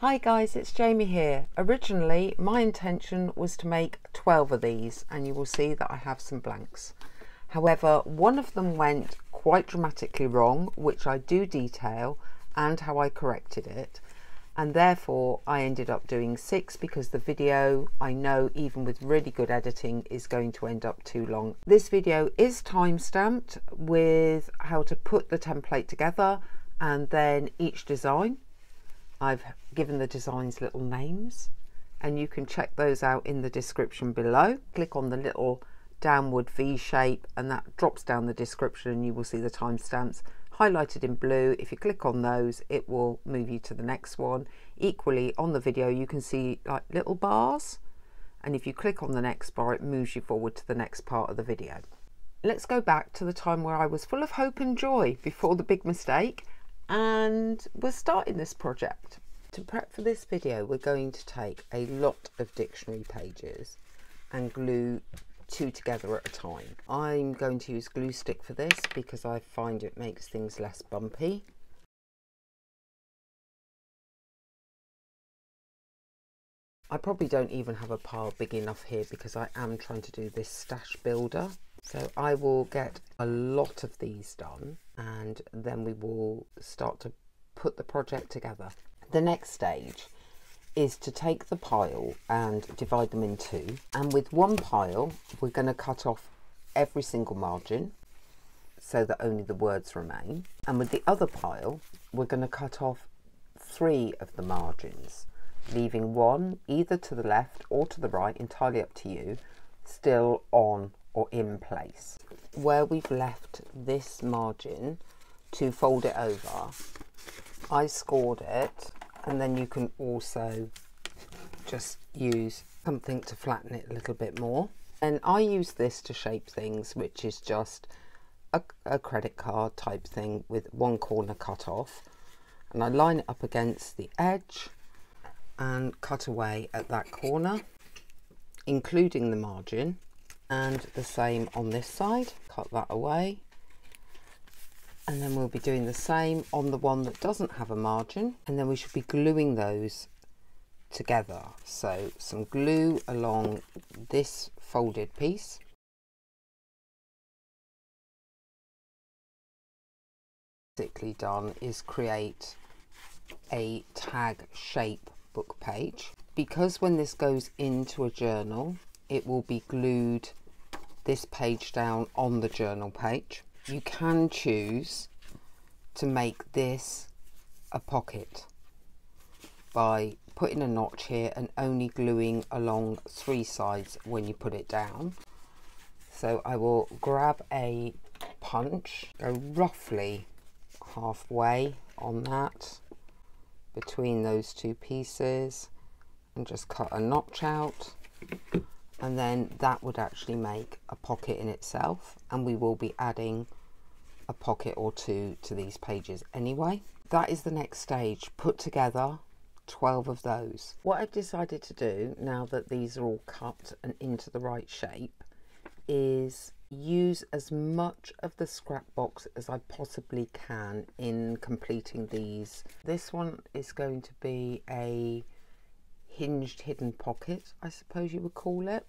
Hi guys, it's Jamie here. Originally, my intention was to make 12 of these and you will see that I have some blanks. However, one of them went quite dramatically wrong, which I do detail and how I corrected it. And therefore I ended up doing six because the video, I know even with really good editing, is going to end up too long. This video is time stamped with how to put the template together and then each design I've given the designs little names and you can check those out in the description below. Click on the little downward V shape and that drops down the description and you will see the timestamps highlighted in blue. If you click on those, it will move you to the next one. Equally on the video, you can see like little bars. And if you click on the next bar, it moves you forward to the next part of the video. Let's go back to the time where I was full of hope and joy before the big mistake and we're starting this project. To prep for this video we're going to take a lot of dictionary pages and glue two together at a time. I'm going to use glue stick for this because I find it makes things less bumpy. I probably don't even have a pile big enough here because I am trying to do this stash builder so I will get a lot of these done and then we will start to put the project together. The next stage is to take the pile and divide them in two. And with one pile, we're going to cut off every single margin so that only the words remain. And with the other pile, we're going to cut off three of the margins, leaving one either to the left or to the right, entirely up to you, still on or in place. Where we've left this margin to fold it over, I scored it and then you can also just use something to flatten it a little bit more. And I use this to shape things, which is just a, a credit card type thing with one corner cut off. And I line it up against the edge and cut away at that corner, including the margin and the same on this side. Cut that away. And then we'll be doing the same on the one that doesn't have a margin. And then we should be gluing those together. So some glue along this folded piece. Basically done is create a tag shape book page. Because when this goes into a journal it will be glued this page down on the journal page. You can choose to make this a pocket by putting a notch here and only gluing along three sides when you put it down. So I will grab a punch, go roughly halfway on that between those two pieces and just cut a notch out and then that would actually make a pocket in itself and we will be adding a pocket or two to these pages anyway. That is the next stage, put together 12 of those. What I've decided to do now that these are all cut and into the right shape is use as much of the scrap box as I possibly can in completing these. This one is going to be a hinged hidden pocket, I suppose you would call it.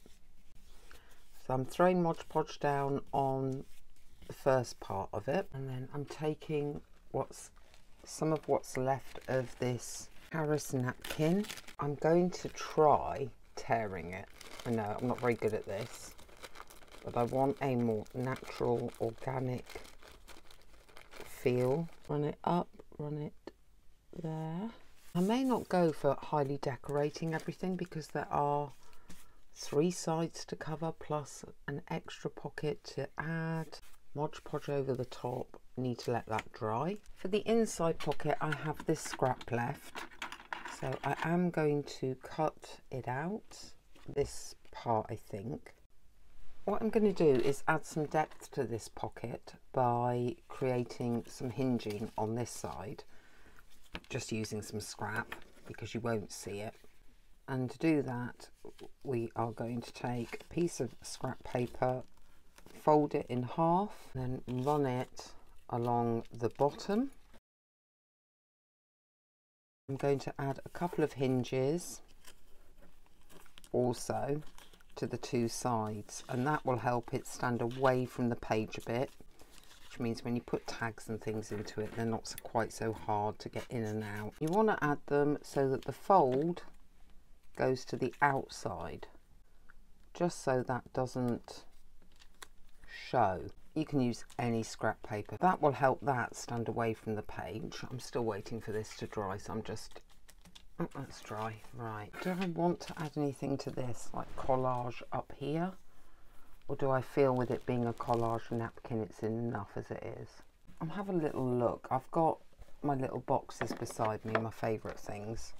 So I'm throwing Mod Podge down on the first part of it and then I'm taking what's some of what's left of this Paris napkin. I'm going to try tearing it. I know I'm not very good at this, but I want a more natural, organic feel. Run it up, run it there. I may not go for highly decorating everything because there are three sides to cover plus an extra pocket to add. Mod Podge over the top, need to let that dry. For the inside pocket I have this scrap left so I am going to cut it out, this part I think. What I'm going to do is add some depth to this pocket by creating some hinging on this side just using some scrap because you won't see it. And to do that, we are going to take a piece of scrap paper, fold it in half, then run it along the bottom I'm going to add a couple of hinges also to the two sides and that will help it stand away from the page a bit means when you put tags and things into it they're not so, quite so hard to get in and out. You want to add them so that the fold goes to the outside just so that doesn't show. You can use any scrap paper. That will help that stand away from the page. I'm still waiting for this to dry so I'm just Oh, that's dry. Right. Do I want to add anything to this, like collage up here? Or do I feel with it being a collage napkin it's enough as it is? I'll have a little look. I've got my little boxes beside me, my favourite things.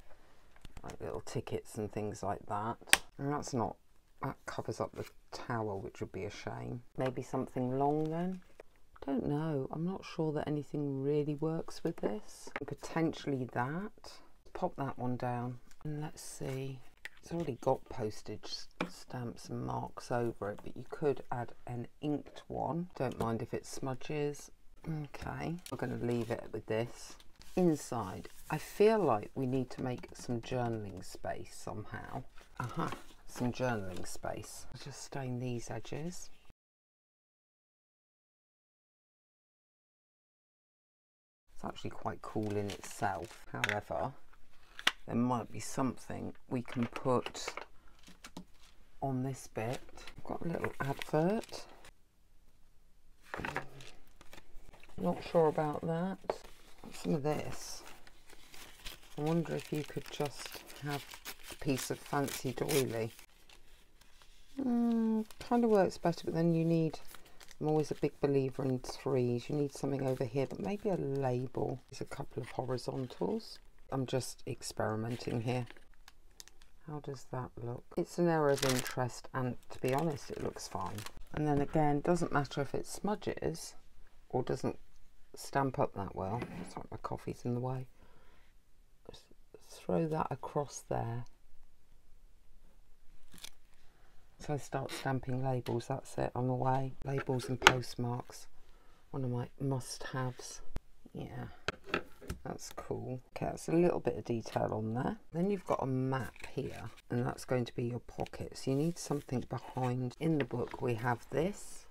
Like little tickets and things like that. And that's not, that covers up the tower, which would be a shame. Maybe something long then? Don't know. I'm not sure that anything really works with this. Potentially that pop that one down and let's see it's already got postage stamps and marks over it but you could add an inked one. Don't mind if it smudges. Okay we're going to leave it with this. Inside I feel like we need to make some journaling space somehow. Aha uh -huh. some journaling space. I'll just stain these edges. It's actually quite cool in itself. However there might be something we can put on this bit. I've got a little advert. Not sure about that. Some of this. I wonder if you could just have a piece of fancy doily. Mm, kind of works better, but then you need, I'm always a big believer in threes. You need something over here, but maybe a label. There's a couple of horizontals. I'm just experimenting here. How does that look? It's an area of interest and to be honest it looks fine. And then again, doesn't matter if it smudges or doesn't stamp up that well. Sorry, my coffee's in the way. Just throw that across there. So I start stamping labels, that's it, on the way. Labels and postmarks, one of my must-haves. Yeah. That's cool. Okay, that's a little bit of detail on there. Then you've got a map here, and that's going to be your pocket. So you need something behind. In the book, we have this,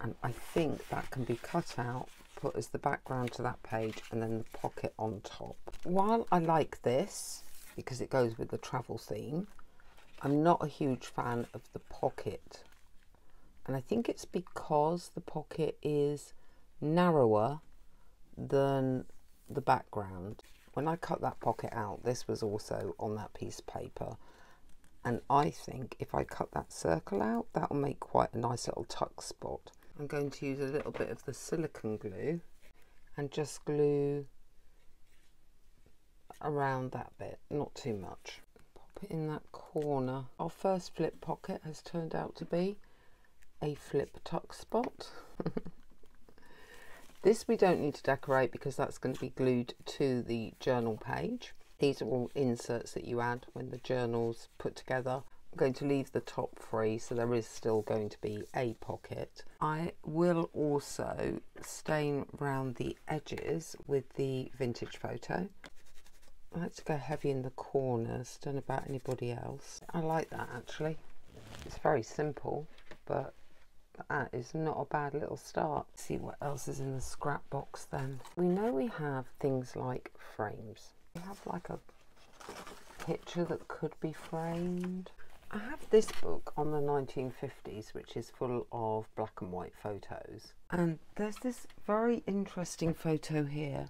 and I think that can be cut out, put as the background to that page, and then the pocket on top. While I like this, because it goes with the travel theme, I'm not a huge fan of the pocket. And I think it's because the pocket is narrower than the background. When I cut that pocket out, this was also on that piece of paper. And I think if I cut that circle out, that will make quite a nice little tuck spot. I'm going to use a little bit of the silicone glue and just glue around that bit, not too much. Pop it in that corner. Our first flip pocket has turned out to be a flip tuck spot. This we don't need to decorate because that's going to be glued to the journal page. These are all inserts that you add when the journal's put together. I'm going to leave the top free so there is still going to be a pocket. I will also stain around the edges with the vintage photo. I like to go heavy in the corners, don't know about anybody else. I like that actually. It's very simple but that is not a bad little start. Let's see what else is in the scrap box then. We know we have things like frames. We have like a picture that could be framed. I have this book on the 1950s which is full of black and white photos and there's this very interesting photo here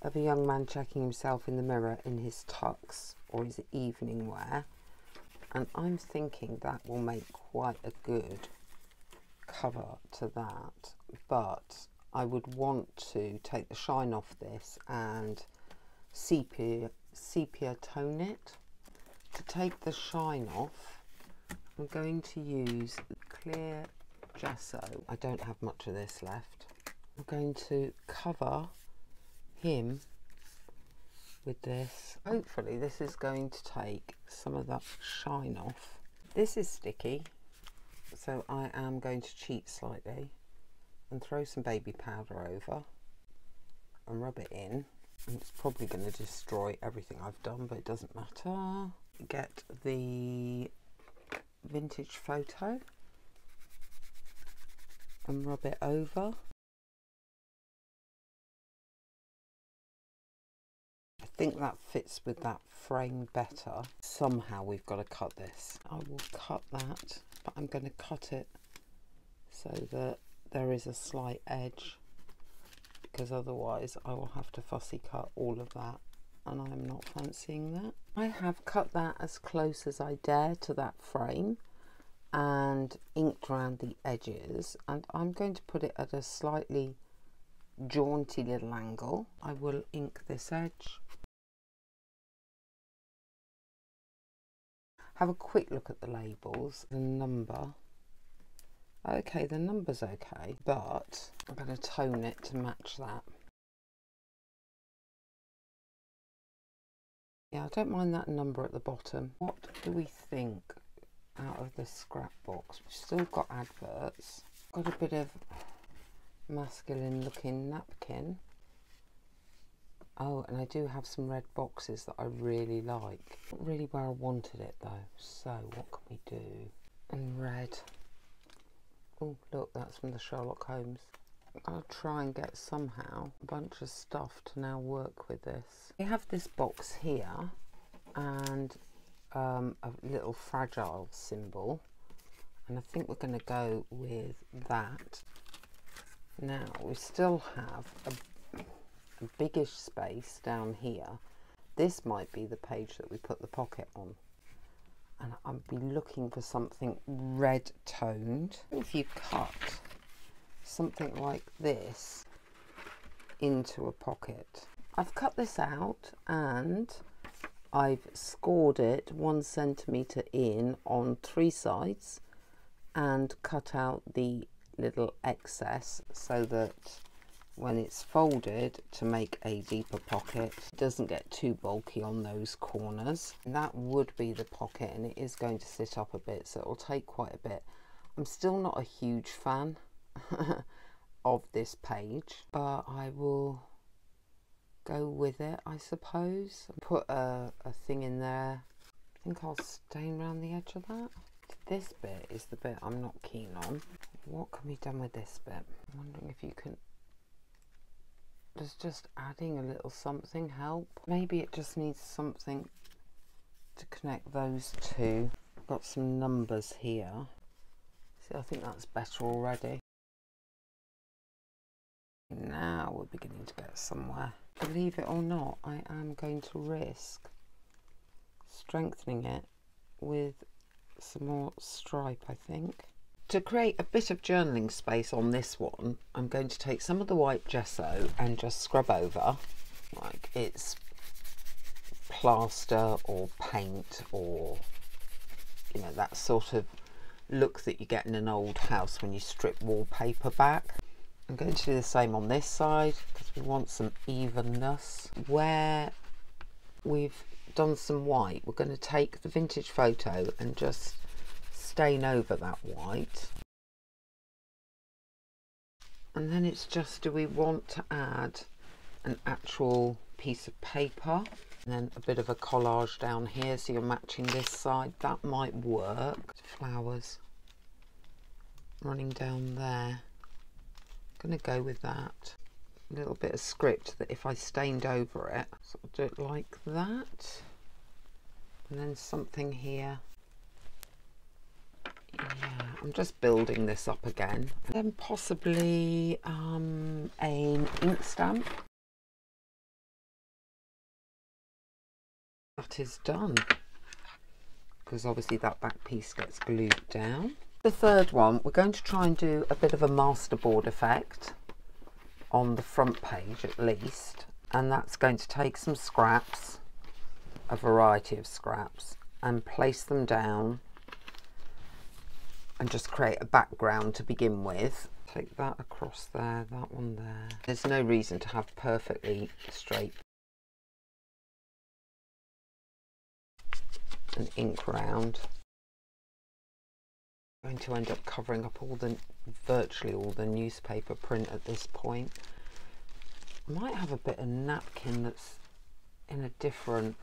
of a young man checking himself in the mirror in his tux or his evening wear and I'm thinking that will make quite a good cover to that but I would want to take the shine off this and sepia, sepia tone it. To take the shine off I'm going to use clear gesso. I don't have much of this left. I'm going to cover him with this. Hopefully this is going to take some of that shine off. This is sticky so I am going to cheat slightly and throw some baby powder over and rub it in it's probably going to destroy everything I've done, but it doesn't matter. Get the vintage photo and rub it over. I think that fits with that frame better. Somehow we've got to cut this. I will cut that, but I'm going to cut it so that there is a slight edge because otherwise I will have to fussy cut all of that and I'm not fancying that. I have cut that as close as I dare to that frame and inked around the edges and I'm going to put it at a slightly jaunty little angle. I will ink this edge. Have a quick look at the labels, the number. Okay, the number's okay, but I'm going to tone it to match that. Yeah, I don't mind that number at the bottom. What do we think out of this scrapbox? We've still got adverts. Got a bit of masculine looking napkin. Oh, and I do have some red boxes that I really like. Not really where I wanted it though. So what can we do? And red. Oh, look, that's from the Sherlock Holmes. I'll try and get somehow a bunch of stuff to now work with this. We have this box here and um, a little fragile symbol and I think we're going to go with that. Now we still have a, a biggish space down here. This might be the page that we put the pocket on and I'd be looking for something red toned. If you cut something like this into a pocket. I've cut this out and I've scored it one centimetre in on three sides and cut out the little excess so that when it's folded to make a deeper pocket. It doesn't get too bulky on those corners. And that would be the pocket and it is going to sit up a bit so it will take quite a bit. I'm still not a huge fan of this page but I will go with it I suppose. Put a, a thing in there. I think I'll stain around the edge of that. This bit is the bit I'm not keen on. What can be done with this bit? I'm wondering if you can does just adding a little something help maybe it just needs something to connect those two got some numbers here see I think that's better already now we're beginning to get somewhere. Believe it or not, I am going to risk strengthening it with some more stripe, I think. To create a bit of journaling space on this one, I'm going to take some of the white gesso and just scrub over like it's plaster or paint or you know that sort of look that you get in an old house when you strip wallpaper back. I'm going to do the same on this side because we want some evenness. Where we've done some white, we're going to take the vintage photo and just stain over that white. And then it's just, do we want to add an actual piece of paper? And then a bit of a collage down here so you're matching this side. That might work. Flowers running down there going to go with that. A little bit of script that if I stained over it, so I'll do it like that. And then something here. Yeah, I'm just building this up again. Then possibly um, an ink stamp. That is done. Because obviously that back piece gets glued down. The third one, we're going to try and do a bit of a masterboard effect on the front page at least. And that's going to take some scraps, a variety of scraps, and place them down and just create a background to begin with. Take that across there, that one there. There's no reason to have perfectly straight and ink round going to end up covering up all the virtually all the newspaper print at this point might have a bit of napkin that's in a different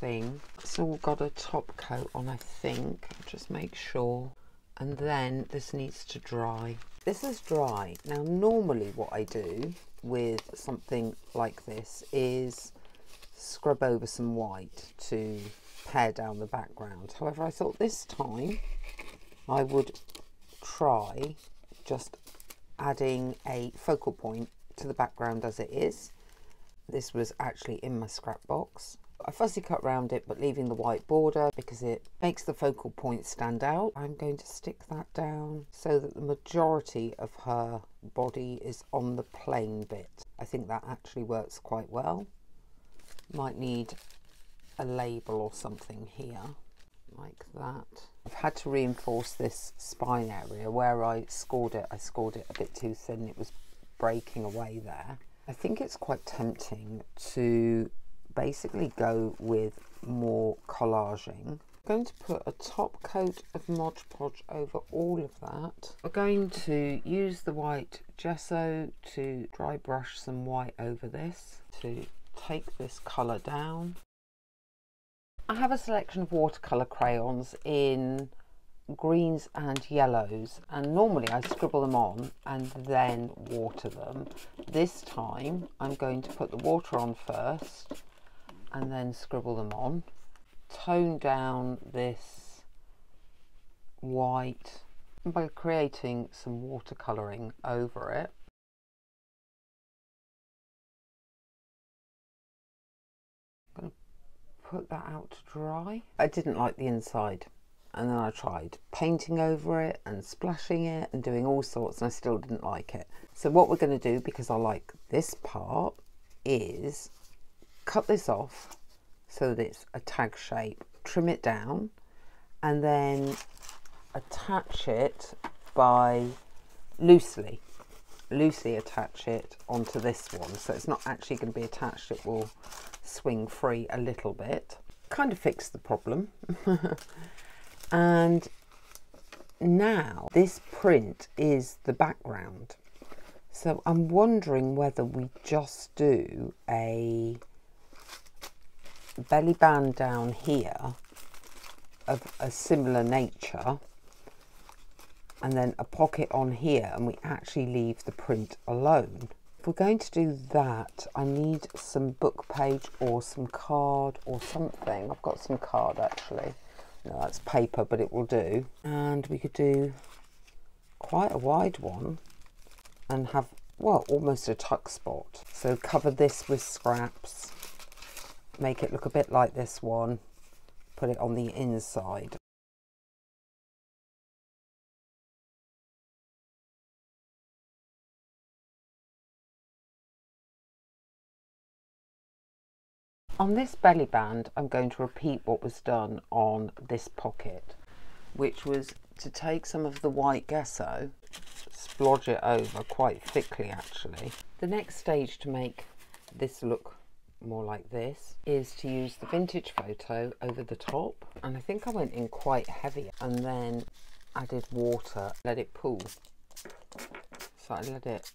thing. It's all got a top coat on, I think. Just make sure. And then this needs to dry. This is dry. Now, normally what I do with something like this is scrub over some white to pare down the background. However, I thought this time I would try just adding a focal point to the background as it is. This was actually in my scrap box. I fussy cut around it but leaving the white border because it makes the focal point stand out. I'm going to stick that down so that the majority of her body is on the plain bit. I think that actually works quite well. Might need a label or something here like that. I've had to reinforce this spine area where I scored it. I scored it a bit too thin. It was breaking away there. I think it's quite tempting to basically go with more collaging. I'm going to put a top coat of Mod Podge over all of that. We're going to use the white gesso to dry brush some white over this to take this colour down. I have a selection of watercolour crayons in greens and yellows and normally I scribble them on and then water them. This time I'm going to put the water on first and then scribble them on. Tone down this white by creating some watercolouring over it. I'm going to put that out to dry. I didn't like the inside and then I tried painting over it and splashing it and doing all sorts and I still didn't like it. So what we're going to do because I like this part is cut this off so that it's a tag shape, trim it down and then attach it by loosely loosely attach it onto this one so it's not actually going to be attached it will swing free a little bit. Kind of fixed the problem. and now this print is the background. So I'm wondering whether we just do a belly band down here of a similar nature and then a pocket on here and we actually leave the print alone. If we're going to do that, I need some book page or some card or something. I've got some card actually. No, that's paper, but it will do. And we could do quite a wide one and have, well, almost a tuck spot. So cover this with scraps, make it look a bit like this one, put it on the inside. On this belly band, I'm going to repeat what was done on this pocket, which was to take some of the white gesso, splodge it over quite thickly actually. The next stage to make this look more like this is to use the vintage photo over the top. And I think I went in quite heavy. And then added water let it pool. So I let it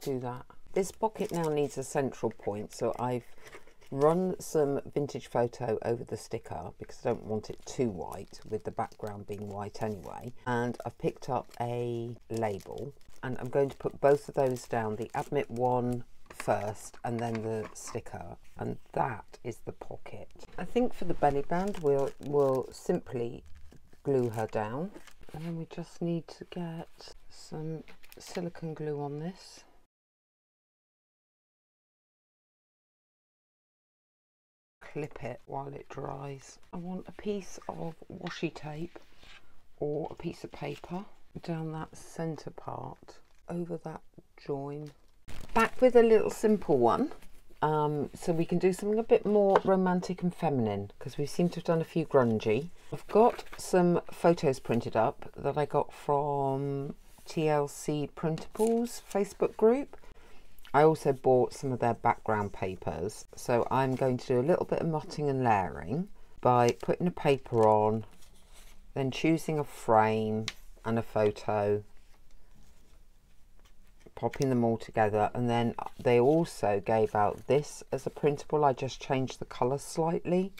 do that. This pocket now needs a central point. So I've run some vintage photo over the sticker because I don't want it too white with the background being white anyway. And I've picked up a label. And I'm going to put both of those down. The admit one first and then the sticker and that is the pocket I think for the belly band we'll we'll simply glue her down and then we just need to get some silicone glue on this clip it while it dries. I want a piece of washi tape or a piece of paper down that centre part over that join. Back with a little simple one. Um, so we can do something a bit more romantic and feminine because we seem to have done a few grungy. I've got some photos printed up that I got from TLC Printables Facebook group I also bought some of their background papers. So I'm going to do a little bit of matting and layering by putting a paper on, then choosing a frame and a photo, popping them all together and then they also gave out this as a printable. I just changed the colour slightly.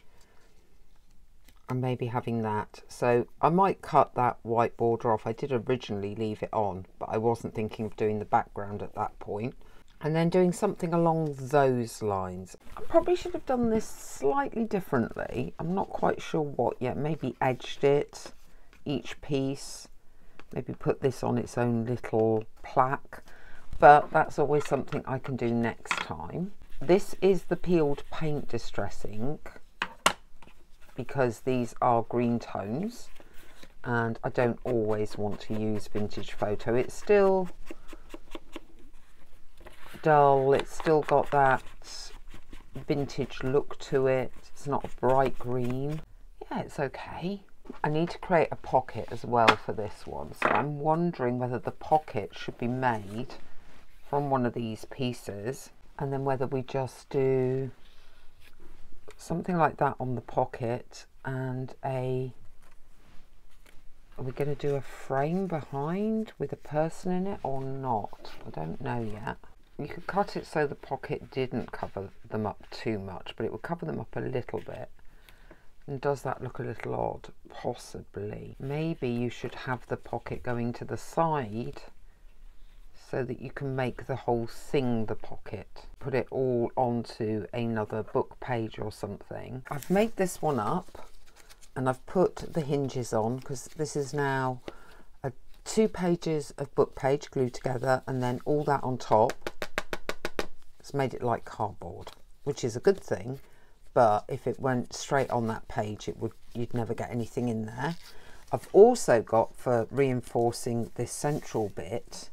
And maybe having that. So I might cut that white border off. I did originally leave it on but I wasn't thinking of doing the background at that point. And then doing something along those lines. I probably should have done this slightly differently. I'm not quite sure what yet. Maybe edged it each piece. Maybe put this on its own little plaque but that's always something I can do next time. This is the peeled paint distress ink because these are green tones and I don't always want to use vintage photo. It's still dull. It's still got that vintage look to it. It's not a bright green. Yeah it's okay. I need to create a pocket as well for this one. So I'm wondering whether the pocket should be made from one of these pieces and then whether we just do something like that on the pocket and a are we going to do a frame behind with a person in it or not? I don't know yet. You could cut it so the pocket didn't cover them up too much but it would cover them up a little bit. And does that look a little odd? Possibly. Maybe you should have the pocket going to the side so that you can make the whole thing the pocket. Put it all onto another book page or something. I've made this one up and I've put the hinges on because this is now a two pages of book page glued together and then all that on top. It's made it like cardboard, which is a good thing. But if it went straight on that page, it would you'd never get anything in there. I've also got for reinforcing this central bit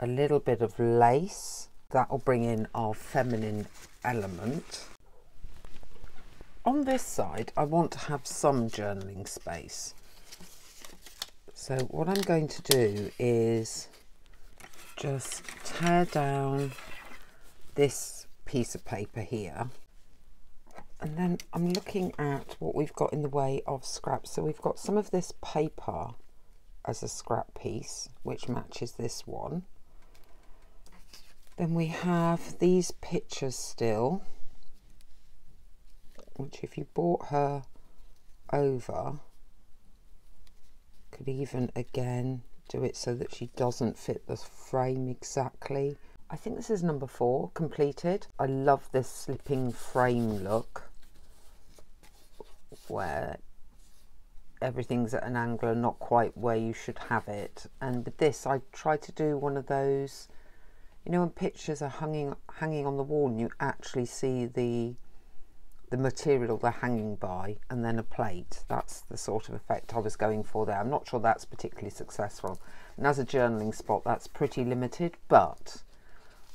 a little bit of lace. That will bring in our feminine element. On this side, I want to have some journaling space. So what I'm going to do is just tear down this piece of paper here. And then I'm looking at what we've got in the way of scraps. So we've got some of this paper as a scrap piece, which matches this one. Then we have these pictures still, which if you brought her over, could even again do it so that she doesn't fit the frame exactly. I think this is number four completed. I love this slipping frame look where everything's at an angle and not quite where you should have it. And with this, I tried to do one of those you know when pictures are hanging hanging on the wall and you actually see the the material they're hanging by and then a plate that's the sort of effect I was going for there. I'm not sure that's particularly successful. And as a journaling spot that's pretty limited but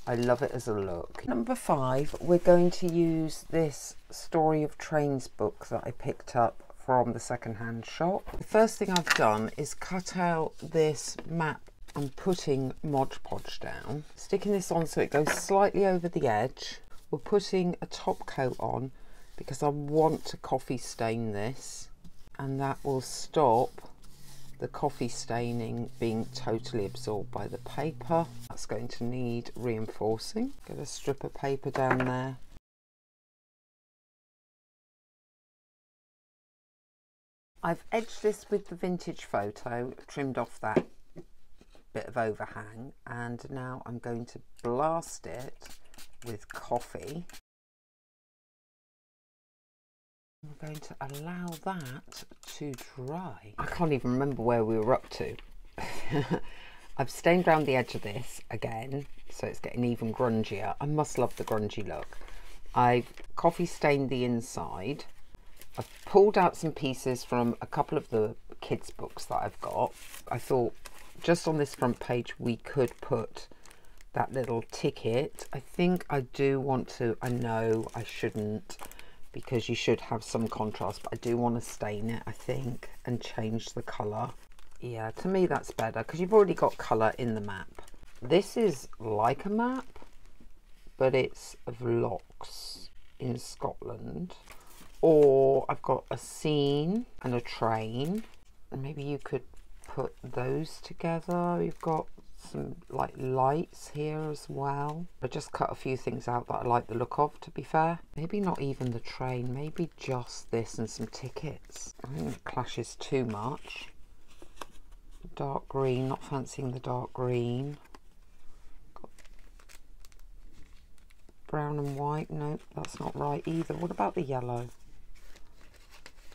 I love it as a look. Number five we're going to use this story of trains book that I picked up from the secondhand shop. The first thing I've done is cut out this map I'm putting Mod Podge down, sticking this on so it goes slightly over the edge. We're putting a top coat on because I want to coffee stain this and that will stop the coffee staining being totally absorbed by the paper. That's going to need reinforcing. Get a strip of paper down there. I've edged this with the vintage photo, trimmed off that bit of overhang and now I'm going to blast it with coffee. I'm going to allow that to dry. I can't even remember where we were up to. I've stained around the edge of this again, so it's getting even grungier. I must love the grungy look. I've coffee stained the inside. I've pulled out some pieces from a couple of the kids books that I've got. I thought just on this front page we could put that little ticket. I think I do want to I know I shouldn't because you should have some contrast but I do want to stain it I think and change the color yeah to me that's better because you've already got color in the map. This is like a map but it's of lochs in Scotland. Or I've got a scene and a train. And maybe you could put those together. You've got some like lights here as well. I just cut a few things out that I like the look of, to be fair. Maybe not even the train, maybe just this and some tickets. I think it clashes too much. Dark green, not fancying the dark green. brown and white, nope, that's not right either. What about the yellow?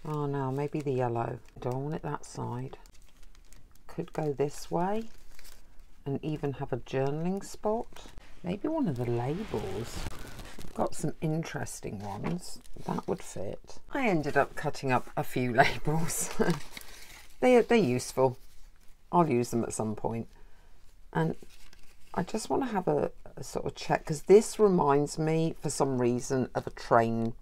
Oh no, maybe the yellow. Don't want it that side? Could go this way and even have a journaling spot. Maybe one of the labels. I've got some interesting ones. That would fit. I ended up cutting up a few labels. they, they're useful. I'll use them at some point. And I just want to have a, a sort of check because this reminds me for some reason of a train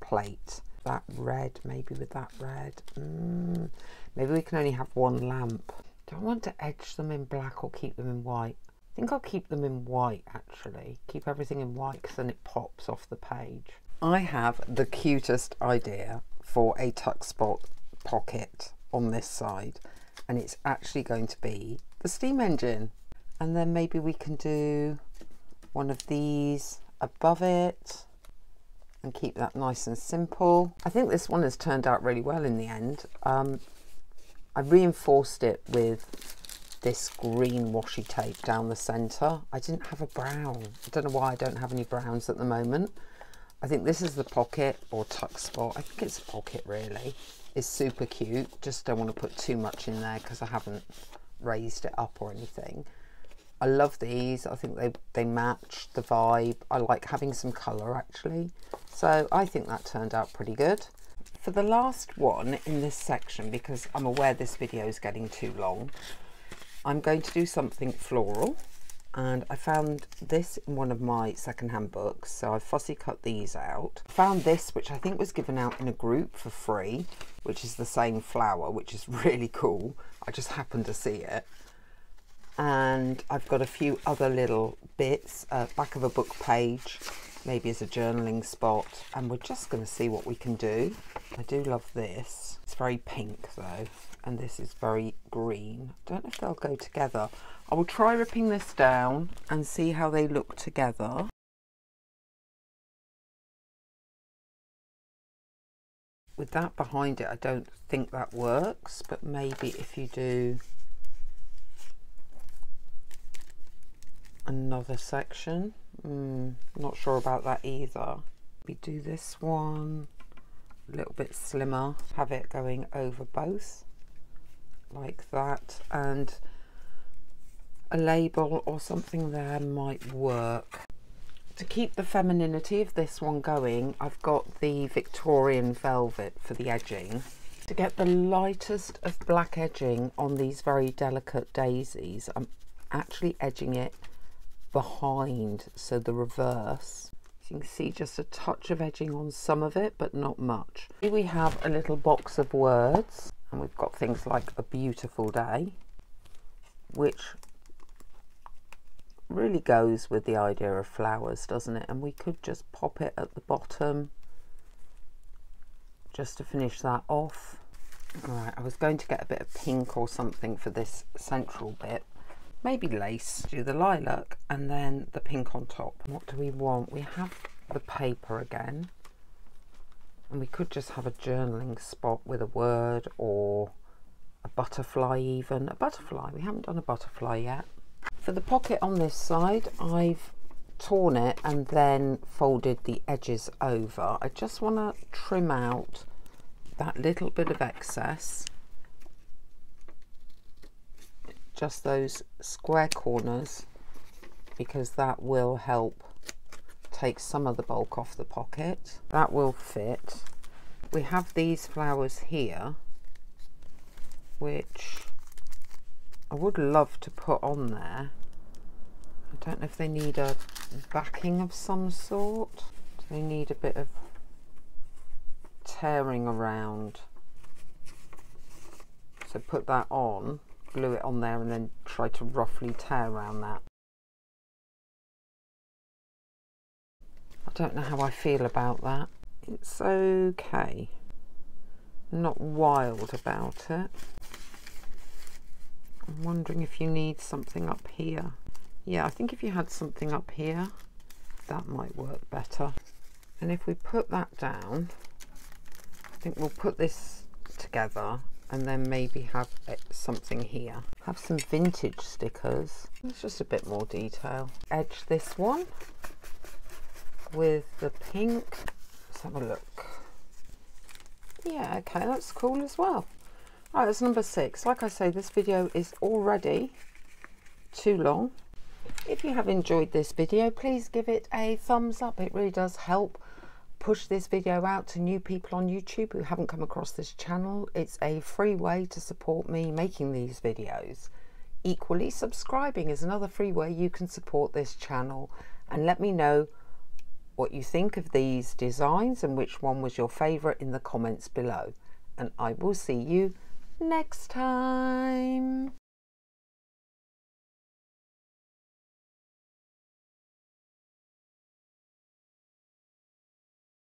plate. That red, maybe with that red. Mm, maybe we can only have one lamp. Do I want to edge them in black or keep them in white? I think I'll keep them in white actually. Keep everything in white because then it pops off the page. I have the cutest idea for a tuck spot pocket on this side and it's actually going to be the steam engine and then maybe we can do one of these above it and keep that nice and simple. I think this one has turned out really well in the end. Um, I reinforced it with this green washi tape down the centre. I didn't have a brown. I don't know why I don't have any browns at the moment. I think this is the pocket or tuck spot. I think it's a pocket really. It's super cute. Just don't want to put too much in there because I haven't raised it up or anything. I love these. I think they, they match the vibe. I like having some colour actually. So I think that turned out pretty good. For the last one in this section, because I'm aware this video is getting too long, I'm going to do something floral. And I found this in one of my secondhand books, so I fussy cut these out. Found this, which I think was given out in a group for free, which is the same flower, which is really cool. I just happened to see it and I've got a few other little bits uh, back of a book page maybe as a journaling spot. And we're just going to see what we can do. I do love this. It's very pink though and this is very green. I don't know if they'll go together. I will try ripping this down and see how they look together. With that behind it I don't think that works but maybe if you do another section. Mm, not sure about that either. We do this one. A little bit slimmer. Have it going over both. Like that. And a label or something there might work. To keep the femininity of this one going I've got the Victorian velvet for the edging. To get the lightest of black edging on these very delicate daisies I'm actually edging it behind, so the reverse. you can see just a touch of edging on some of it, but not much. Here we have a little box of words, and we've got things like a beautiful day, which really goes with the idea of flowers, doesn't it? And we could just pop it at the bottom just to finish that off. All right, I was going to get a bit of pink or something for this central bit, maybe lace, do the lilac and then the pink on top. What do we want? We have the paper again and we could just have a journaling spot with a word or a butterfly even. A butterfly, we haven't done a butterfly yet. For the pocket on this side, I've torn it and then folded the edges over. I just want to trim out that little bit of excess just those square corners because that will help take some of the bulk off the pocket. That will fit. We have these flowers here which I would love to put on there. I don't know if they need a backing of some sort. Do they need a bit of tearing around? So put that on glue it on there and then try to roughly tear around that. I don't know how I feel about that. It's okay. I'm not wild about it. I'm wondering if you need something up here. Yeah, I think if you had something up here, that might work better. And if we put that down, I think we'll put this together and then maybe have something here. Have some vintage stickers. It's just a bit more detail. Edge this one with the pink. Let's have a look. Yeah, okay, that's cool as well. All right, that's number six. Like I say, this video is already too long. If you have enjoyed this video, please give it a thumbs up. It really does help push this video out to new people on YouTube who haven't come across this channel. It's a free way to support me making these videos. Equally, subscribing is another free way you can support this channel and let me know what you think of these designs and which one was your favourite in the comments below. And I will see you next time.